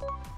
you